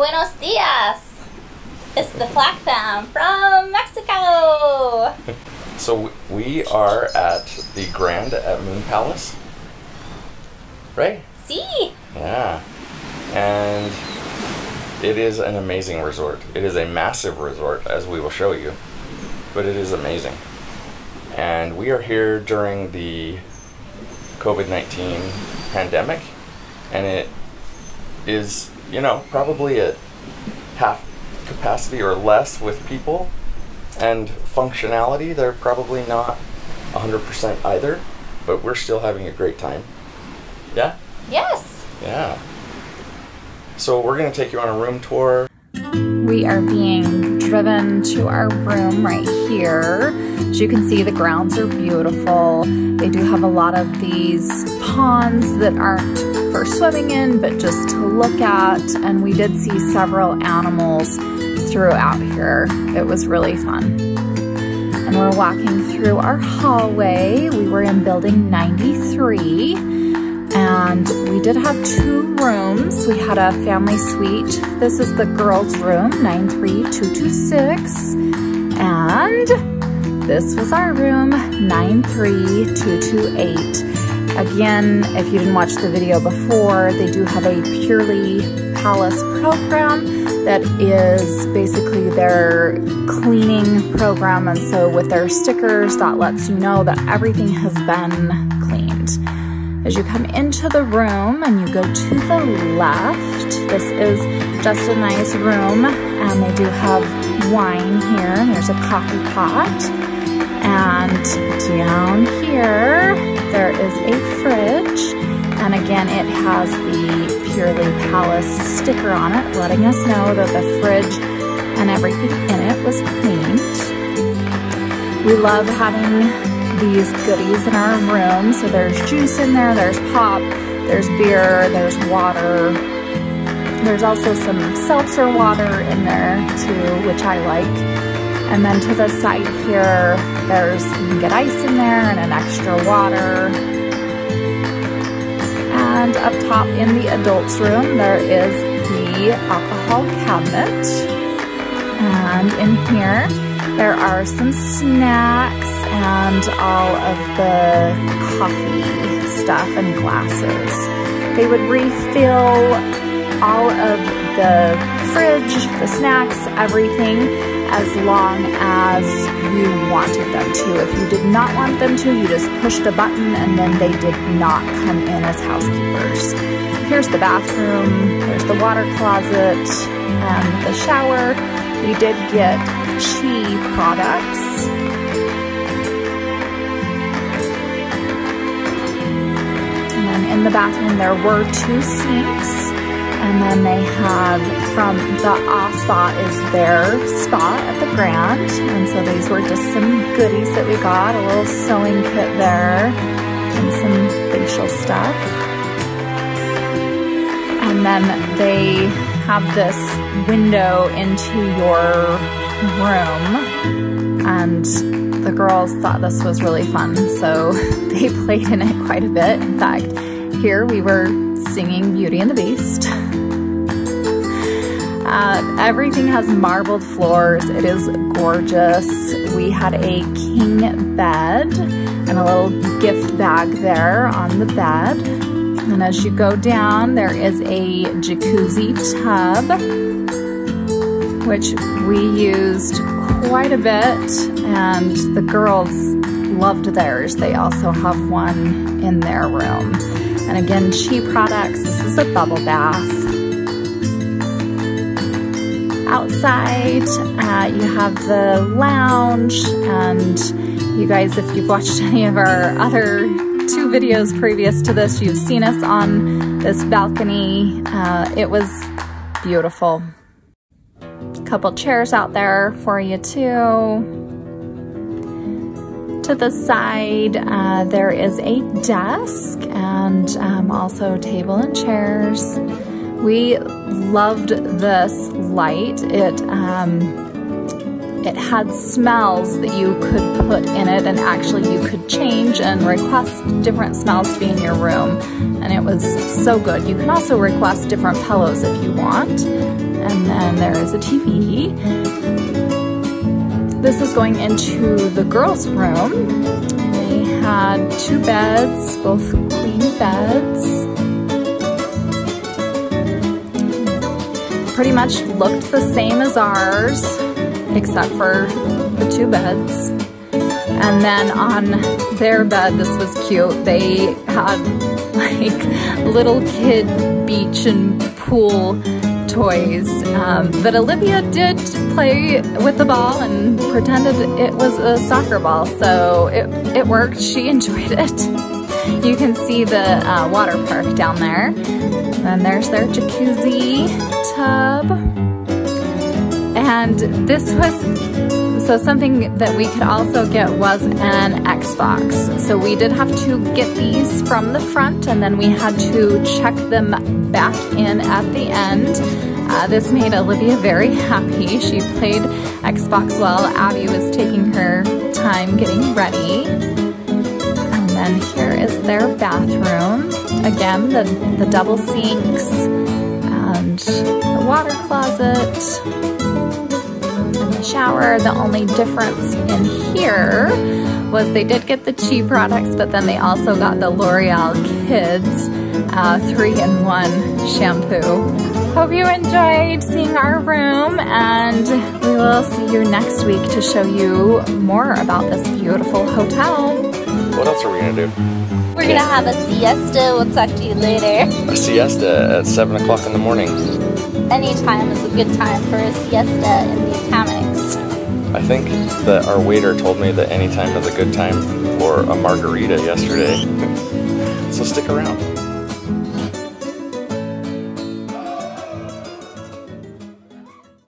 Buenos dias. It's the Flack Fam from Mexico. So we are at the Grand at Moon Palace, right? See? Yeah. And it is an amazing resort. It is a massive resort, as we will show you, but it is amazing. And we are here during the COVID 19 pandemic, and it is, you know, probably at half capacity or less with people. And functionality, they're probably not 100% either, but we're still having a great time. Yeah? Yes. Yeah. So we're going to take you on a room tour. We are being driven to our room right here. As you can see, the grounds are beautiful. They do have a lot of these ponds that aren't for swimming in, but just to look at. And we did see several animals throughout here. It was really fun. And we're walking through our hallway. We were in building 93 and we did have two rooms. We had a family suite. This is the girls' room, 93226. And this was our room, 93228. Again, if you didn't watch the video before, they do have a Purely Palace program that is basically their cleaning program. And so with their stickers, that lets you know that everything has been cleaned. As you come into the room and you go to the left, this is just a nice room and they do have wine here. There's a coffee pot. And down here, there is a fridge. And again, it has the Purely Palace sticker on it, letting us know that the fridge and everything in it was cleaned. We love having these goodies in our room. So there's juice in there, there's pop, there's beer, there's water. There's also some seltzer water in there too, which I like. And then to the side here, there's, you can get ice in there and an extra water. And up top in the adults room, there is the alcohol cabinet. And in here, there are some snacks and all of the coffee stuff and glasses. They would refill all of the fridge, the snacks, everything as long as you wanted them to. If you did not want them to, you just pushed a button and then they did not come in as housekeepers. Here's the bathroom, there's the water closet, and the shower. We did get Chi products. And then in the bathroom there were two sinks. And then they have from the off spot is their spot at the Grand. And so these were just some goodies that we got, a little sewing kit there and some facial stuff. And then they have this window into your room and the girls thought this was really fun so they played in it quite a bit in fact here we were singing Beauty and the Beast uh, everything has marbled floors it is gorgeous we had a king bed and a little gift bag there on the bed and as you go down there is a jacuzzi tub which we used quite a bit and the girls loved theirs. They also have one in their room. And again, Chi products, this is a bubble bath. Uh, you have the lounge and you guys, if you've watched any of our other two videos previous to this, you've seen us on this balcony. Uh, it was beautiful A couple chairs out there for you too. To the side, uh, there is a desk and um, also table and chairs. We loved this light. It um, it had smells that you could put in it and actually you could change and request different smells to be in your room and it was so good. You can also request different pillows if you want And then there is a TV. This is going into the girls' room. They had two beds, both queen beds. Pretty much looked the same as ours, except for the two beds. And then on their bed, this was cute, they had like little kid beach and pool toys. Um, but Olivia did play with the ball and pretended it was a soccer ball, so it, it worked. She enjoyed it. You can see the uh, water park down there. And there's their jacuzzi tub. And this was so something that we could also get was an Xbox. So we did have to get these from the front and then we had to check them back in at the end. Uh, this made Olivia very happy. She played Xbox while Abby was taking her time getting ready. Their bathroom. Again, the, the double sinks and the water closet and the shower. The only difference in here was they did get the Chi products, but then they also got the L'Oreal Kids uh, 3-in-1 shampoo. Hope you enjoyed seeing our room and we will see you next week to show you more about this beautiful hotel. What else are we gonna do? We're gonna have a siesta. We'll talk to you later. A siesta at 7 o'clock in the morning. Anytime is a good time for a siesta in these hammocks. I think that our waiter told me that any time is a good time for a margarita yesterday. so stick around.